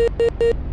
you.